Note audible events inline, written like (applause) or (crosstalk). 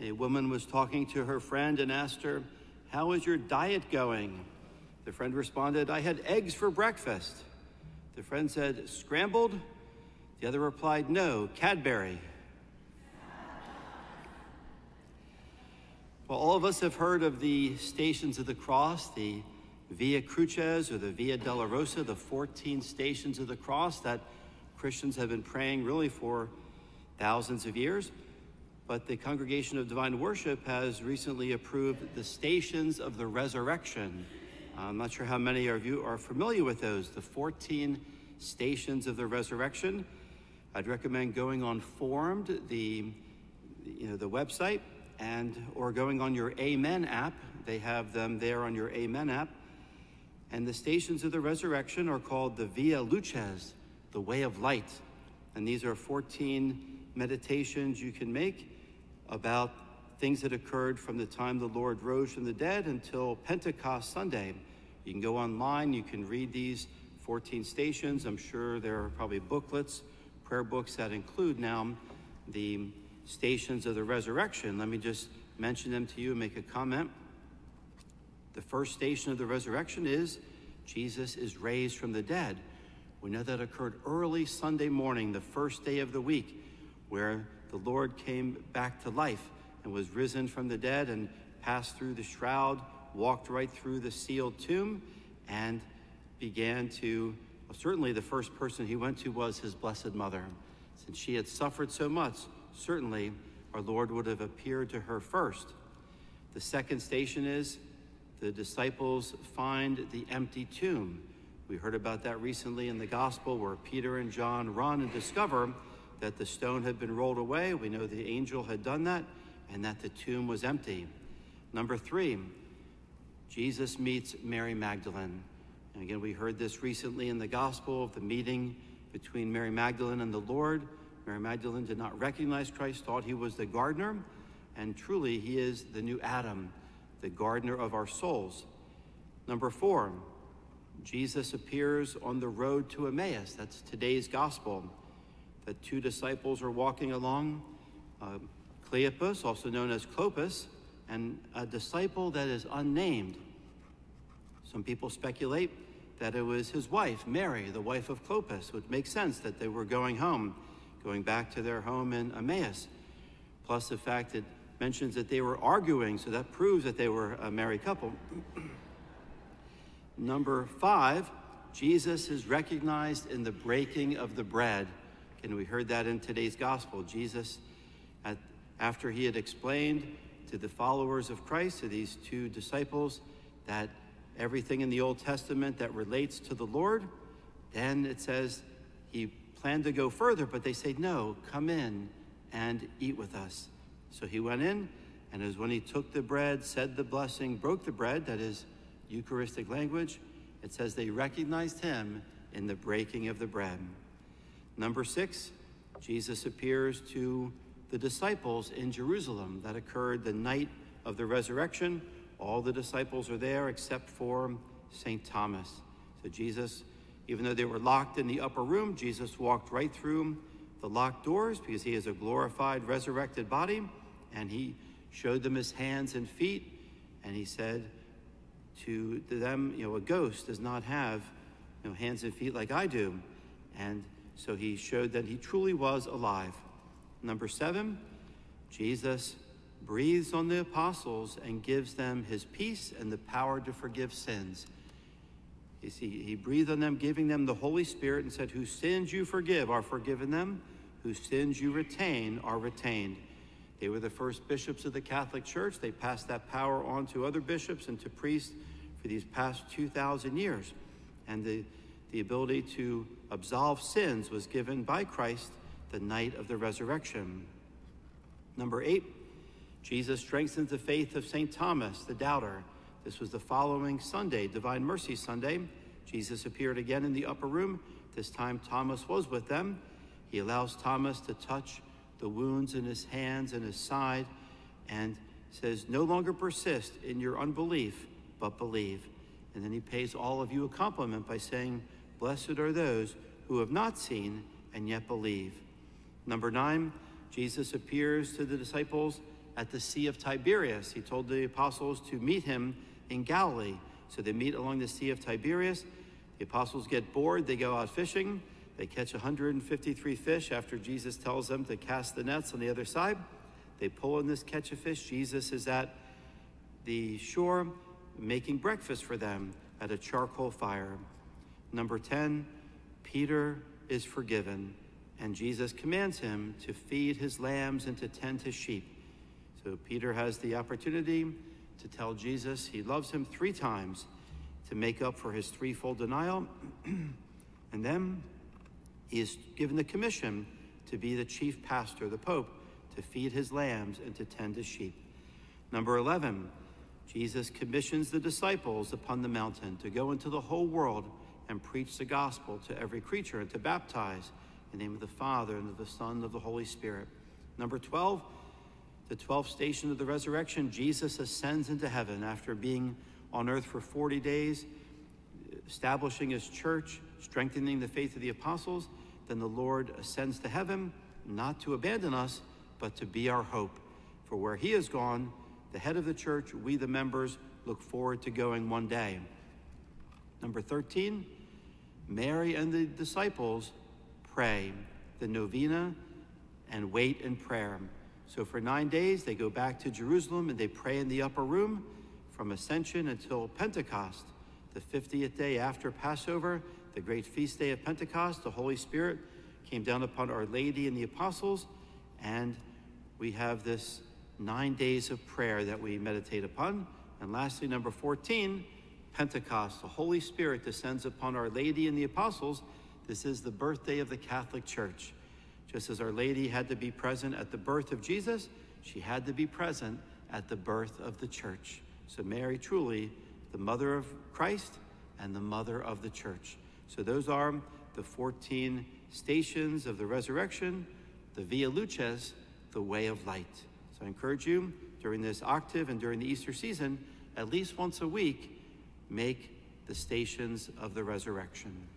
A woman was talking to her friend and asked her, How is your diet going? The friend responded, I had eggs for breakfast. The friend said, Scrambled? The other replied, No, Cadbury. Well, all of us have heard of the Stations of the Cross, the Via Crucis or the Via Dolorosa, the 14 Stations of the Cross that Christians have been praying really for thousands of years. But the Congregation of Divine Worship has recently approved the Stations of the Resurrection. I'm not sure how many of you are familiar with those, the 14 Stations of the Resurrection. I'd recommend going on Formed, the, you know, the website, and or going on your Amen app. They have them there on your Amen app. And the stations of the resurrection are called the Via Lucis, the way of light. And these are 14 meditations you can make about things that occurred from the time the Lord rose from the dead until Pentecost Sunday. You can go online, you can read these 14 stations. I'm sure there are probably booklets, prayer books that include now the stations of the resurrection. Let me just mention them to you and make a comment. The first station of the resurrection is Jesus is raised from the dead. We know that occurred early Sunday morning, the first day of the week, where the Lord came back to life and was risen from the dead and passed through the shroud, walked right through the sealed tomb, and began to, well, certainly the first person he went to was his blessed mother. Since she had suffered so much, certainly our Lord would have appeared to her first. The second station is the disciples find the empty tomb. We heard about that recently in the gospel where Peter and John run and discover that the stone had been rolled away. We know the angel had done that and that the tomb was empty. Number three, Jesus meets Mary Magdalene. And again, we heard this recently in the gospel of the meeting between Mary Magdalene and the Lord. Mary Magdalene did not recognize Christ, thought he was the gardener, and truly he is the new Adam, the gardener of our souls. Number four, Jesus appears on the road to Emmaus. That's today's gospel. The two disciples are walking along. Uh, Cleopas, also known as Clopas, and a disciple that is unnamed. Some people speculate that it was his wife, Mary, the wife of Clopas, which makes sense that they were going home going back to their home in Emmaus. Plus, the fact it mentions that they were arguing, so that proves that they were a married couple. Number five, Jesus is recognized in the breaking of the bread. And we heard that in today's gospel. Jesus, at, after he had explained to the followers of Christ, to these two disciples, that everything in the Old Testament that relates to the Lord, then it says he planned to go further, but they said, No, come in and eat with us. So he went in, and it was when he took the bread, said the blessing, broke the bread, that is Eucharistic language, it says they recognized him in the breaking of the bread. Number six, Jesus appears to the disciples in Jerusalem. That occurred the night of the resurrection. All the disciples are there except for St. Thomas. So Jesus even though they were locked in the upper room, Jesus walked right through the locked doors because he is a glorified, resurrected body. And he showed them his hands and feet. And he said to them, you know, a ghost does not have you know, hands and feet like I do. And so he showed that he truly was alive. Number seven, Jesus breathes on the apostles and gives them his peace and the power to forgive sins. You see, he breathed on them, giving them the Holy Spirit, and said, Whose sins you forgive are forgiven them, whose sins you retain are retained. They were the first bishops of the Catholic Church. They passed that power on to other bishops and to priests for these past 2,000 years. And the, the ability to absolve sins was given by Christ the night of the resurrection. Number eight, Jesus strengthens the faith of St. Thomas, the doubter. This was the following Sunday, Divine Mercy Sunday. Jesus appeared again in the upper room. This time Thomas was with them. He allows Thomas to touch the wounds in his hands and his side and says, No longer persist in your unbelief, but believe. And then he pays all of you a compliment by saying, Blessed are those who have not seen and yet believe. Number nine, Jesus appears to the disciples at the Sea of Tiberias. He told the apostles to meet him in Galilee. So they meet along the Sea of Tiberias. The apostles get bored, they go out fishing. They catch 153 fish after Jesus tells them to cast the nets on the other side. They pull in this catch of fish. Jesus is at the shore making breakfast for them at a charcoal fire. Number 10, Peter is forgiven, and Jesus commands him to feed his lambs and to tend his sheep. So Peter has the opportunity to tell Jesus he loves him three times to make up for his threefold denial. (clears throat) and then he is given the commission to be the chief pastor, the Pope, to feed his lambs and to tend his sheep. Number 11, Jesus commissions the disciples upon the mountain to go into the whole world and preach the gospel to every creature and to baptize in the name of the Father and of the Son and of the Holy Spirit. Number 12, the 12th station of the resurrection, Jesus ascends into heaven after being on earth for 40 days, establishing his church, strengthening the faith of the apostles. Then the Lord ascends to heaven, not to abandon us, but to be our hope. For where he has gone, the head of the church, we the members, look forward to going one day. Number 13, Mary and the disciples pray the novena and wait in prayer. So for nine days, they go back to Jerusalem and they pray in the upper room from Ascension until Pentecost, the 50th day after Passover, the great feast day of Pentecost. The Holy Spirit came down upon Our Lady and the apostles, and we have this nine days of prayer that we meditate upon. And lastly, number 14, Pentecost. The Holy Spirit descends upon Our Lady and the apostles. This is the birthday of the Catholic Church. Just as Our Lady had to be present at the birth of Jesus, she had to be present at the birth of the church. So, Mary, truly the mother of Christ and the mother of the church. So, those are the 14 stations of the resurrection, the Via Lucis, the way of light. So, I encourage you during this octave and during the Easter season, at least once a week, make the stations of the resurrection.